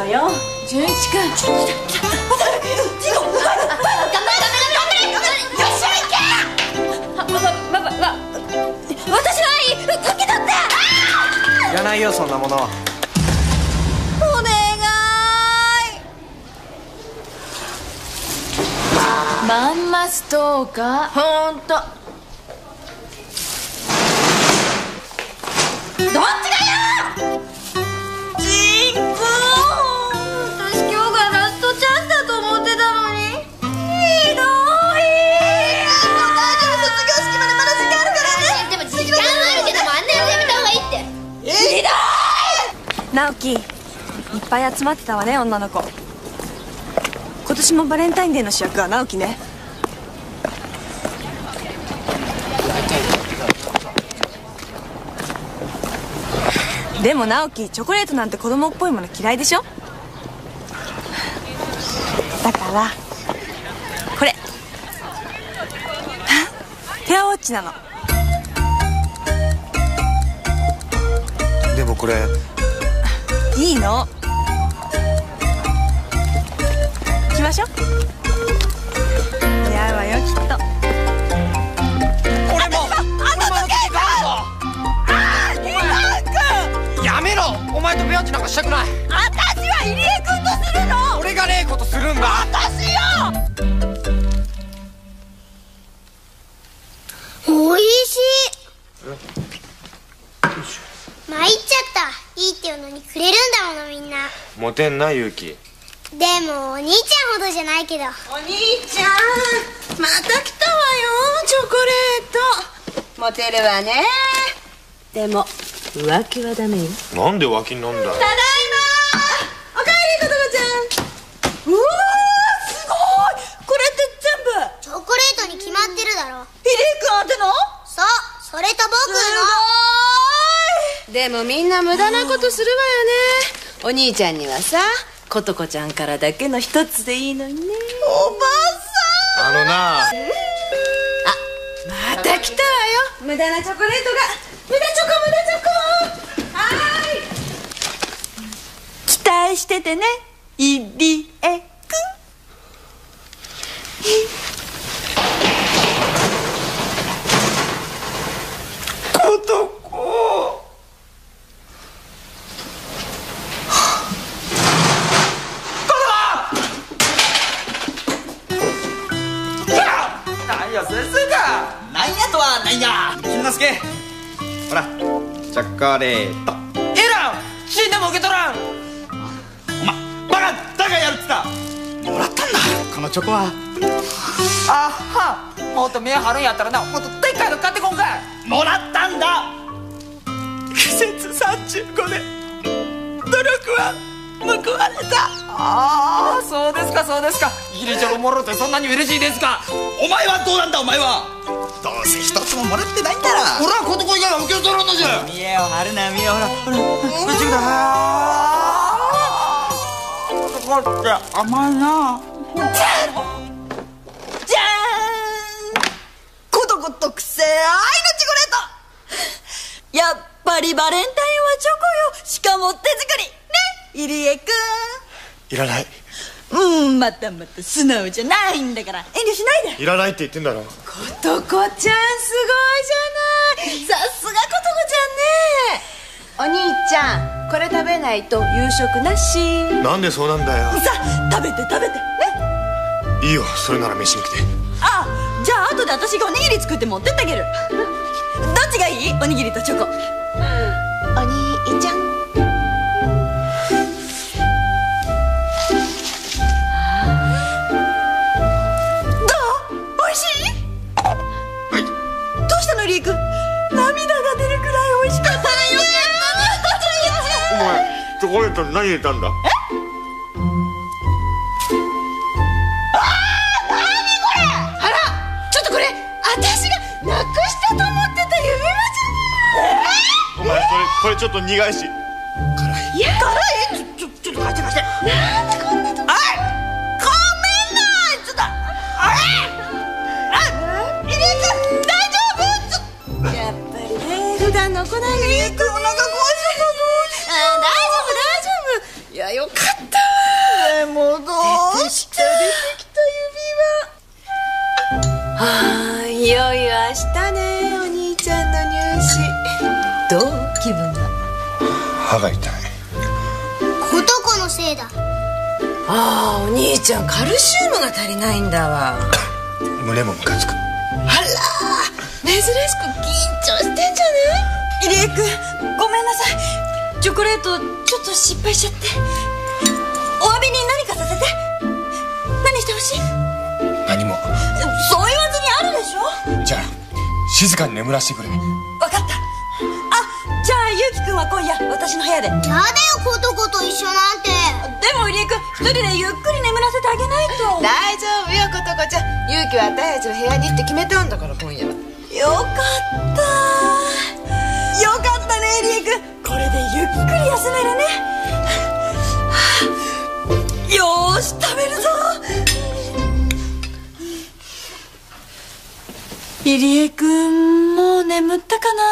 た来て。るわよ純一君次郎頑張れ頑張れ頑張れ頑張れよっしゃいけばばばば私の愛受け取って。いらないよそんなものお願いまんまストーカーほんとどっち直樹いっぱい集まってたわね女の子。今年もバレンタインデーの主役は直樹ね。でも直樹チョコレートなんて子供っぽいもの嫌いでしょ？だからこれ。ペアウォッチなの。でもこれいいの。行きましょう。似合うわよきっと。俺も。あの時計があー2番やめろ。お前とペアチなんかしたくない。私は入江君とするの。俺がねえことするんだいいっていうのにくれるんだものみんな。モテんな勇気でもお兄ちゃんほどじゃないけど。お兄ちゃんまた来たわよチョコレート。モテるわね。でも浮気はダメよ。なんで脇になんだよ。ただいまおかえりことこちゃんうわーすごいこれって全部チョコレートに決まってるだろヒレイ君あんてのそうそれと僕すでもみんな無駄なことするわよね。お兄ちゃんにはさことこちゃんからだけの一つでいいのにね。おばあのな。また来たわよ。無駄なチョコレートが。無駄チョコ無駄チョコ。はーい。期待しててね。入江く何ョコレートいらん死んでも受け取らん。お前バカ誰がやるっつった。もらったんだ。このチョコは。あは。もっと目張るんやったらなもっとでっかいの買ってこんかい。もらったんだ。苦節35年。努力は報われた。ああそうですかそうですか。ギリチョロもろってそんなに嬉しいですか。お前はどうなんだお前は。どうせ一つももらってないんだろ俺はことこ以外は受け取らんのじゃ見えを張るな見えをほら。ほら嬉しいだこって。甘いなじゃーん。ことご特製愛のチョコレートやっぱりバレンタインはチョコよ。しかも手作り。ね入江くいらない。んうんまたまた素直じゃないんだから。遠慮しないで。いらないって言ってんだろ。ことこちゃんすごいじゃない。さすがことこちゃんね。お兄ちゃんこれ食べないと夕食なし。なんでそうなんだよ。さあ食べて食べて。ねいいよそれなら飯に来て。あじゃあ後で私がおにぎり作って持ってってあげる。どっちがいい？おにぎりとチョココレートに何入れたんだ？あらちょっとこれ私がなくしたと思ってた夢じゃない？お前それこれちょっと苦いし。辛い？ちょどう？気分は歯が痛い。ことこのせいだ。ああお兄ちゃんカルシウムが足りないんだわ。胸もムカつく。あら珍しく緊張してんじゃない？入江君ごめんなさい。チョコレートちょっと失敗しちゃって。お詫びに何かさせて。何してほしい？何も。そう言わずにあるでしょ？じゃあ静かに眠らせてくれ分かったあじゃあゆうきくんは今夜私の部屋で。でやだよことこと一緒なんて。も入江君一人でゆっくり眠らせてあげないと。大丈夫よことこちゃん。勇気は私たちの部屋にって決めたんだから今夜は。よかった。よかったねエリエ君これでゆっくり休めるね。はあよーし食べるぞ。入江君もう眠ったかな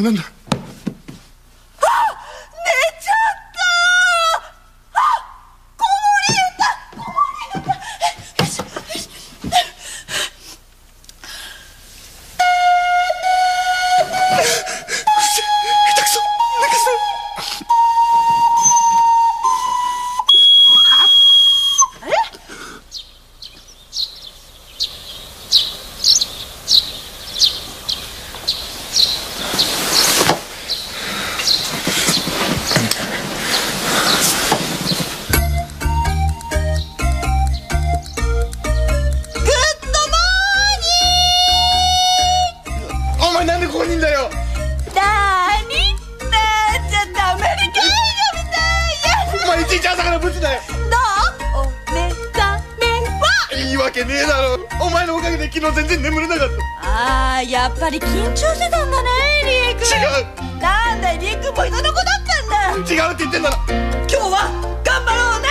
今緊張してたんだねりえ君。違う。なんだりえ君も今の子だったんだ。違うって言ってんだ今日は頑張ろうね。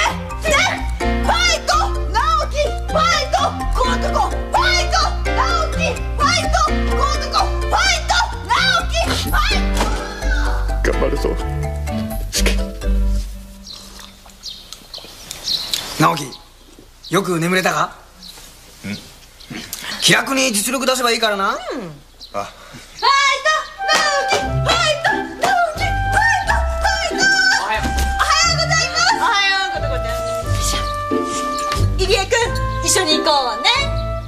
ね。ファイト。直樹。ファイト。このとこファイト。直樹。ファイト。このとこファイト。直樹。ファイト。頑張るぞ。直樹よく眠れたか？うん。気楽に実力出せばいいからな、うん。あ。入江君一緒に行こうね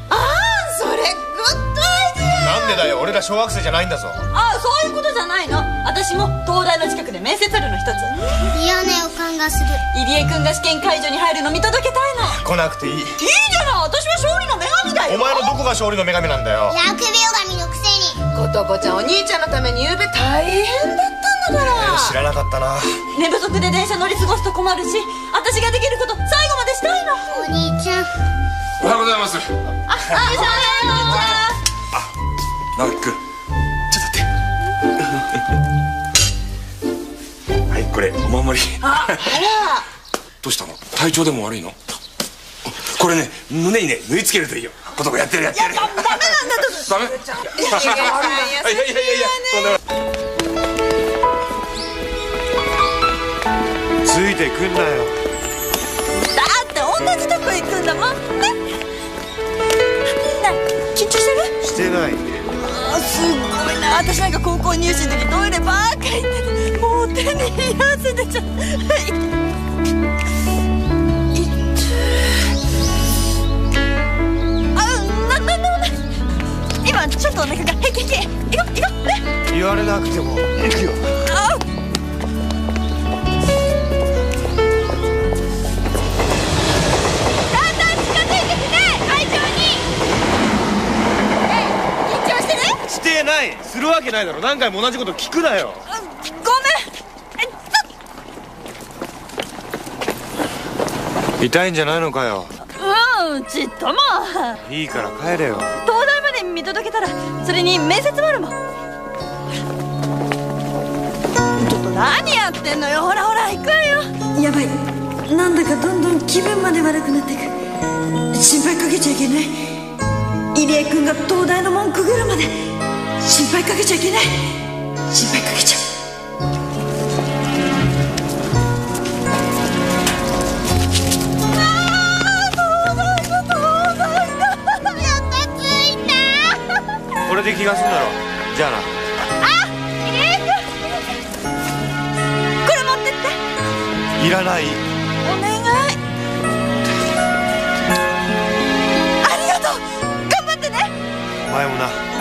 ああそれグッドアイデなんでだよ俺ら小学生じゃないんだぞああそういうことじゃないの私も東大の近くで面接あるの一つ嫌な予感がする入江君が試験会場に入るの見届けたいの来なくていいいいじゃない私は勝利の女神だよお前のどこが勝利の女神なんだよラクビオ神ことこちゃんお兄ちゃんのために夕べ大変だったんだから。知らなかったな。寝不足で電車乗り過ごすと困るし私ができること最後までしたいの。お兄ちゃん。おはようございます。ああいさ直樹君ちょっと待って。はいこれお守り。どうしたの？体調でも悪いの？これね胸にね縫い付けるといいよことこやってるやってる。ダメなんだダメいやいやいやいやついてくんなよ。だって同じとこ行くんだもん。ねな緊張してる？してない。あすごいな。私なんか高校入試の時トイレばっかり行っててもう手に汗出ちゃっちょっとお腹がへきへき行こう行こうね言われなくても行くよあだんだん近づいてきて会場にえ緊張してるしてない。するわけないだろ。何回も同じこと聞くなよ。あごめん痛いんじゃないのかよ。うんちっとも。いいから帰れよからそれに面接もあるもん。ちょっと何やってんのよ。ほらほら行くわよ。やばい。なんだかどんどん気分まで悪くなってく。心配かけちゃいけない。入江君が東大の門くぐるまで。心配かけちゃいけない。心配かけちゃう。れで気が済んだろ。じゃあな。これ持ってって。いらない。お願い。ありがとう。頑張ってね。お前もな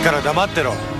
いいから黙ってろ。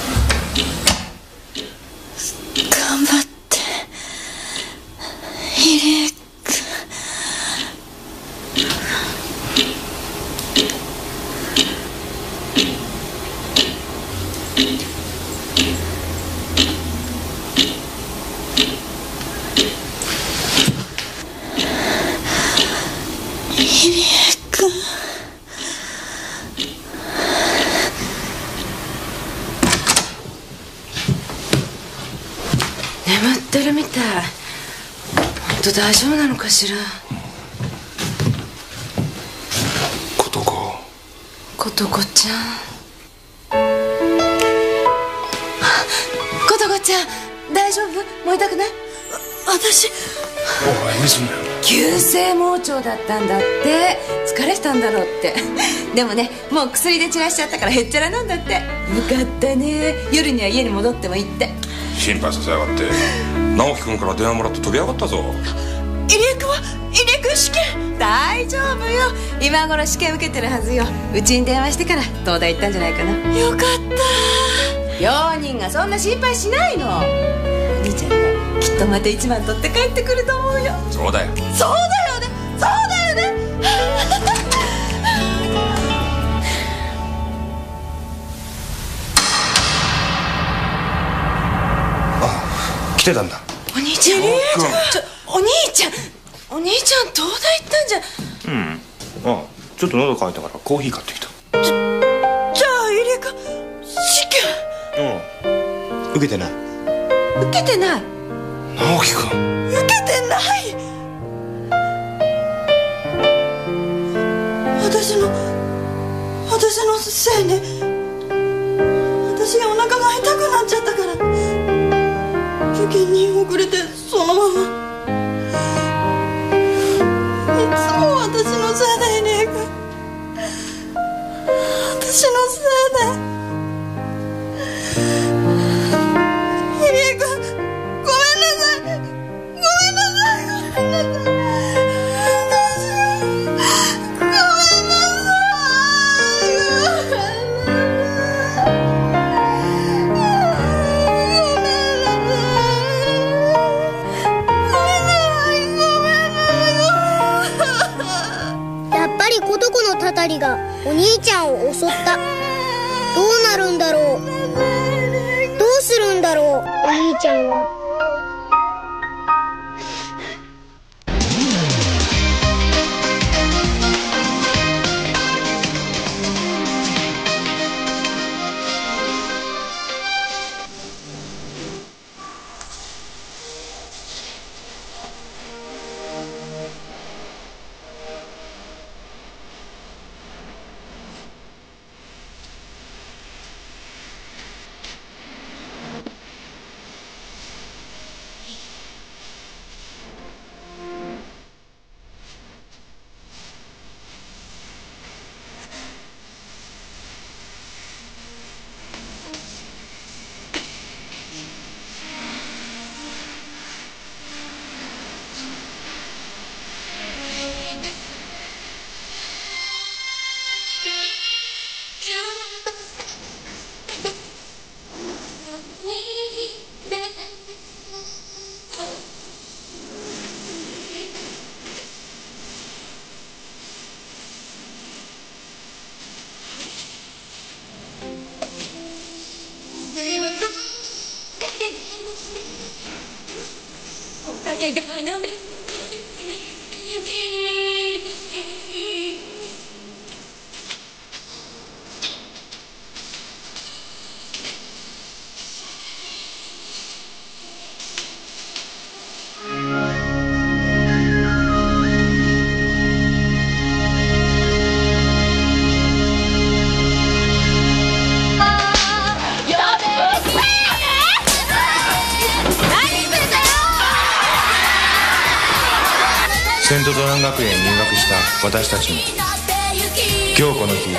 眠ってるみたい本当大丈夫なのかしら？ことこ。ことこちゃん。ことこちゃん大丈夫？もう痛くない？私。おい無理すんなよ。急性盲腸だったんだって。疲れてたんだろうって。でもねもう薬で散らしちゃったからへっちゃらなんだって。よかったね。夜には家に戻ってもいいって。心配させやがって。直樹君から電話もらって飛び上がったぞ入江君は入江君試験。大丈夫よ。今頃試験受けてるはずよ。うちに電話してから東大行ったんじゃないかな。よかった。病人がそんな心配しないの。お兄ちゃんねきっとまた一番取って帰ってくると思うよ。そうだよ。そうだよね。そうだよね。来てたんだ。お兄ちゃん。君ちょお兄ちゃんお兄ちゃん東大行ったんじゃ。うん。あちょっと喉乾いたからコーヒー買ってきた。じゃあ入江君試験うん。受けてない。受けてない。直樹君。受けてない。私の私のせいね。私がお腹が痛くなっちゃったから。受験に遅れてそのままがお兄ちゃんを襲った。どうなるんだろう。どうするんだろう。お兄ちゃんは Nagdagana mo. セントドラン学園に入学した私たちも今日この日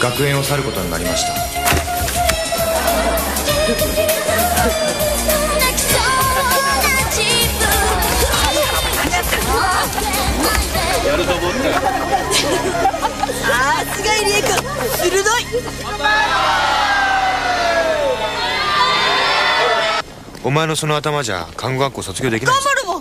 学園を去ることになりました。さすが入江君鋭い。お前のその頭じゃ看護学校卒業できないぞ。頑張る